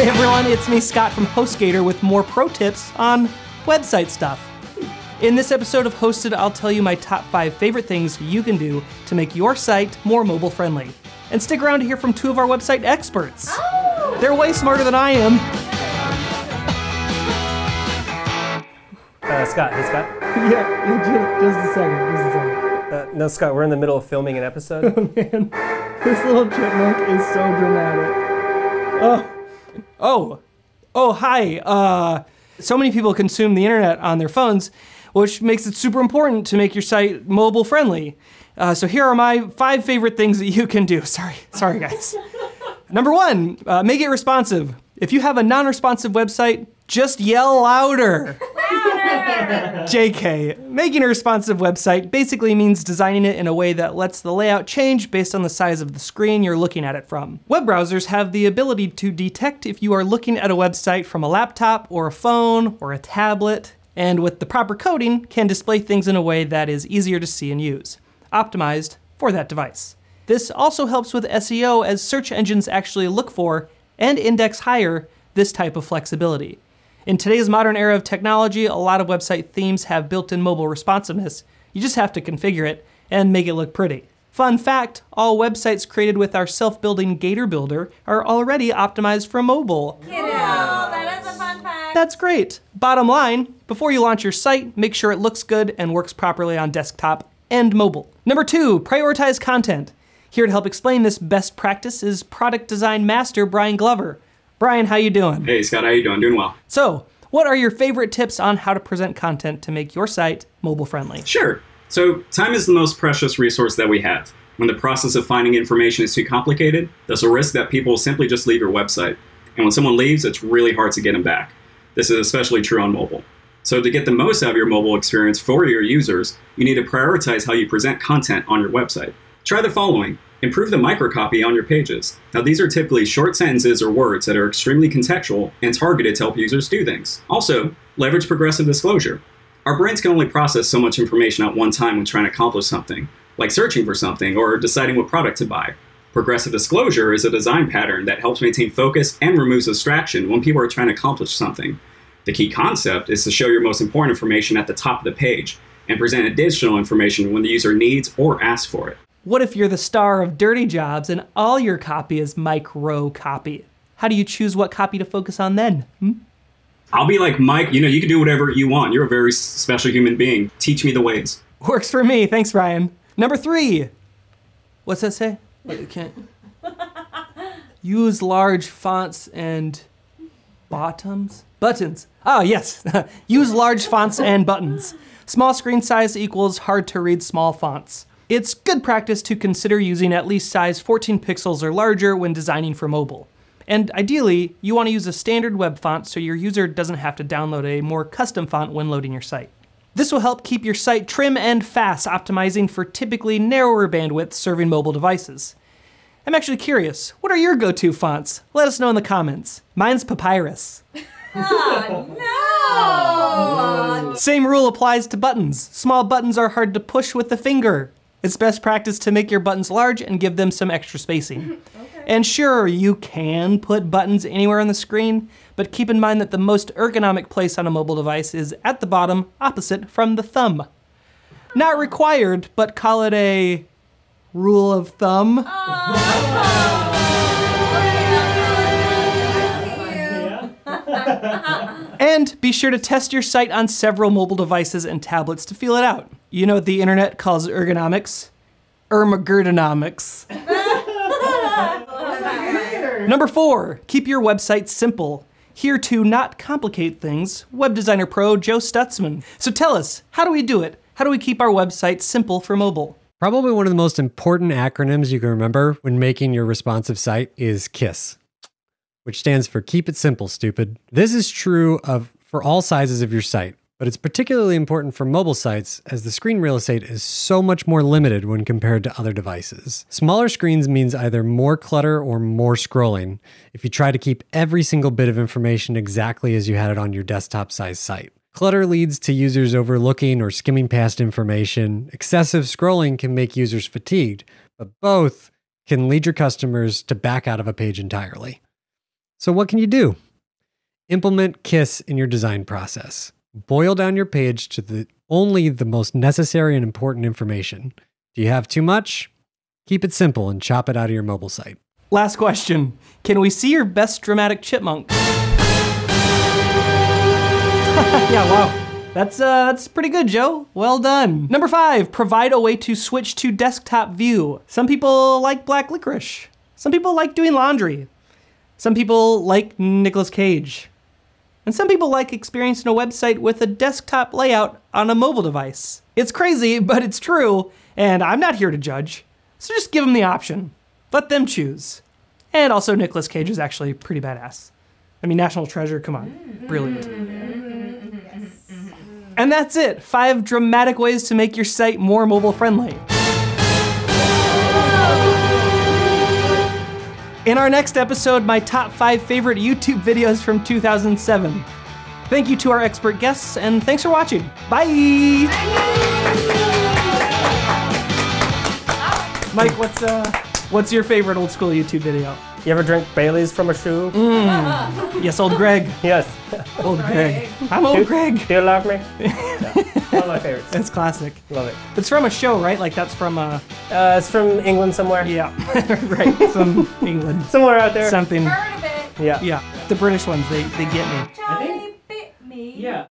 Hey everyone, it's me, Scott from HostGator, with more pro tips on website stuff. In this episode of Hosted, I'll tell you my top five favorite things you can do to make your site more mobile friendly. And stick around to hear from two of our website experts. Oh. They're way smarter than I am. Uh, Scott, hey Scott. Yeah, just, just a second, just a second. Uh, no, Scott, we're in the middle of filming an episode. oh Man, this little chipmunk is so dramatic. Oh, Oh, oh, hi. Uh, so many people consume the internet on their phones, which makes it super important to make your site mobile friendly. Uh, so here are my five favorite things that you can do. Sorry, sorry, guys. Number one, uh, make it responsive. If you have a non-responsive website, just yell louder. JK, making a responsive website basically means designing it in a way that lets the layout change based on the size of the screen you're looking at it from. Web browsers have the ability to detect if you are looking at a website from a laptop or a phone or a tablet, and with the proper coding, can display things in a way that is easier to see and use, optimized for that device. This also helps with SEO as search engines actually look for and index higher this type of flexibility. In today's modern era of technology, a lot of website themes have built-in mobile responsiveness. You just have to configure it and make it look pretty. Fun fact, all websites created with our self-building Gator Builder are already optimized for mobile. Kiddo, that is a fun fact. That's great. Bottom line, before you launch your site, make sure it looks good and works properly on desktop and mobile. Number two, prioritize content. Here to help explain this best practice is product design master Brian Glover. Brian, how you doing? Hey Scott, how you doing? Doing well. So, what are your favorite tips on how to present content to make your site mobile friendly? Sure. So time is the most precious resource that we have. When the process of finding information is too complicated, there's a risk that people will simply just leave your website. And when someone leaves, it's really hard to get them back. This is especially true on mobile. So to get the most out of your mobile experience for your users, you need to prioritize how you present content on your website. Try the following. Improve the microcopy on your pages. Now, these are typically short sentences or words that are extremely contextual and targeted to help users do things. Also, leverage progressive disclosure. Our brains can only process so much information at one time when trying to accomplish something, like searching for something or deciding what product to buy. Progressive disclosure is a design pattern that helps maintain focus and removes distraction when people are trying to accomplish something. The key concept is to show your most important information at the top of the page and present additional information when the user needs or asks for it. What if you're the star of Dirty Jobs and all your copy is micro copy? How do you choose what copy to focus on then? Hmm? I'll be like, Mike, you know, you can do whatever you want. You're a very special human being. Teach me the ways. Works for me. Thanks, Ryan. Number three. What's that say? You can't. Use large fonts and bottoms? Buttons. Ah, yes. Use large fonts and buttons. Small screen size equals hard to read small fonts. It's good practice to consider using at least size 14 pixels or larger when designing for mobile. And ideally, you want to use a standard web font so your user doesn't have to download a more custom font when loading your site. This will help keep your site trim and fast, optimizing for typically narrower bandwidth serving mobile devices. I'm actually curious, what are your go-to fonts? Let us know in the comments. Mine's Papyrus. Oh, no. Same rule applies to buttons. Small buttons are hard to push with the finger. It's best practice to make your buttons large and give them some extra spacing. And sure, you can put buttons anywhere on the screen, but keep in mind that the most ergonomic place on a mobile device is at the bottom, opposite from the thumb. Not required, but call it a rule of thumb. And be sure to test your site on several mobile devices and tablets to feel it out. You know what the internet calls ergonomics? Ermagurdonomics. Number four, keep your website simple. Here to not complicate things, web designer pro Joe Stutzman. So tell us, how do we do it? How do we keep our website simple for mobile? Probably one of the most important acronyms you can remember when making your responsive site is KISS, which stands for Keep It Simple, Stupid. This is true of for all sizes of your site, but it's particularly important for mobile sites as the screen real estate is so much more limited when compared to other devices. Smaller screens means either more clutter or more scrolling if you try to keep every single bit of information exactly as you had it on your desktop size site. Clutter leads to users overlooking or skimming past information. Excessive scrolling can make users fatigued, but both can lead your customers to back out of a page entirely. So, what can you do? Implement KISS in your design process. Boil down your page to the only the most necessary and important information. Do you have too much? Keep it simple and chop it out of your mobile site. Last question. Can we see your best dramatic chipmunk? yeah, wow. That's uh that's pretty good, Joe. Well done. Number 5, provide a way to switch to desktop view. Some people like black licorice. Some people like doing laundry. Some people like Nicolas Cage. And some people like experiencing a website with a desktop layout on a mobile device. It's crazy, but it's true, and I'm not here to judge. So just give them the option. Let them choose. And also, Nicolas Cage is actually pretty badass. I mean, National Treasure, come on. Brilliant. Mm-hmm. Mm-hmm. Mm-hmm. And that's it five dramatic ways to make your site more mobile friendly. In our next episode, my top five favorite YouTube videos from 2007. Thank you to our expert guests, and thanks for watching. Bye! Mike, what's uh, what's your favorite old school YouTube video? You ever drink Bailey's from a shoe? Yes, old Greg. Yes. Old Greg. I'm old Greg. Do you love me? Yeah. One of my favorites. That's classic. Love it. It's from a show, right? Like that's from uh, Uh, it's from England somewhere. yeah, right, from England. Somewhere out there. Something. Heard of it. yeah. Yeah, the British ones, they they get me. Charlie bit me. Yeah.